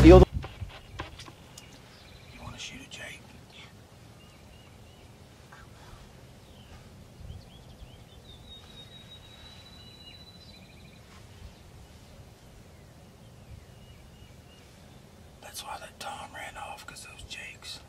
Feel the You want to shoot a Jake? That's why that Tom ran off, because those Jakes.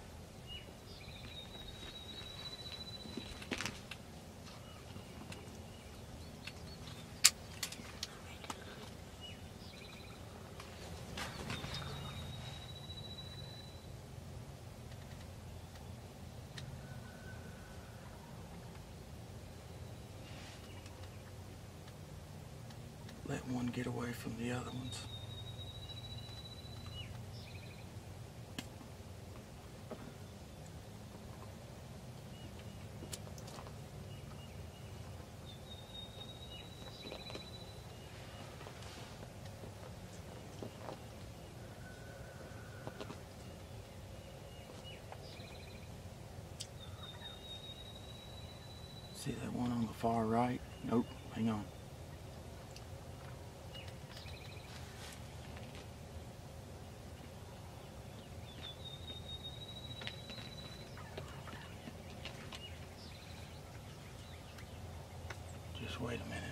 Let one get away from the other ones. See that one on the far right? Nope, hang on. Just wait a minute.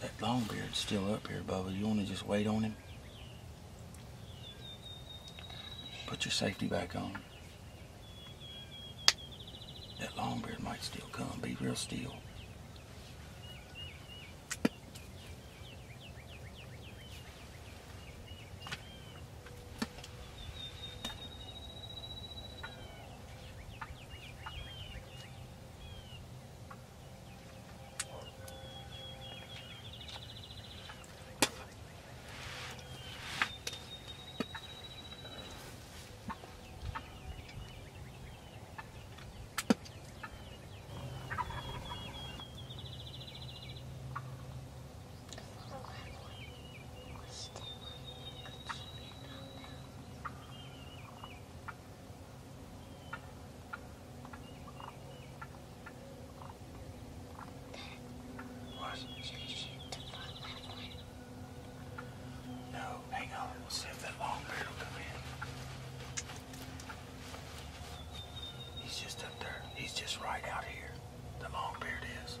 That longbeard's still up here, Bubba. You want to just wait on him? Put your safety back on. That longbeard might still come. Be real still. What? No, hang on. We'll see if that longbeard will come in. He's just up there. He's just right out here. The longbeard is.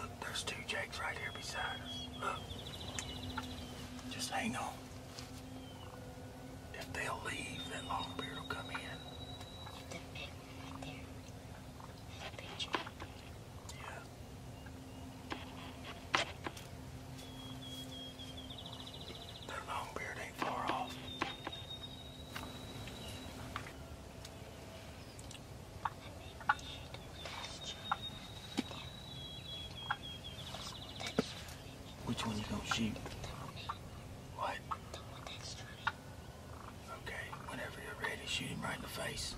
Look, there's two jakes right here beside us. Look. Just hang on. If they'll leave, that longbeard will come in. Yeah. That longbeard ain't far off. One shoot? What? Okay, whenever you're ready, shoot him right in the face.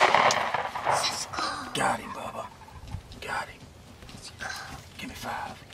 Uh, Got him, Bubba. Got him. Give me five.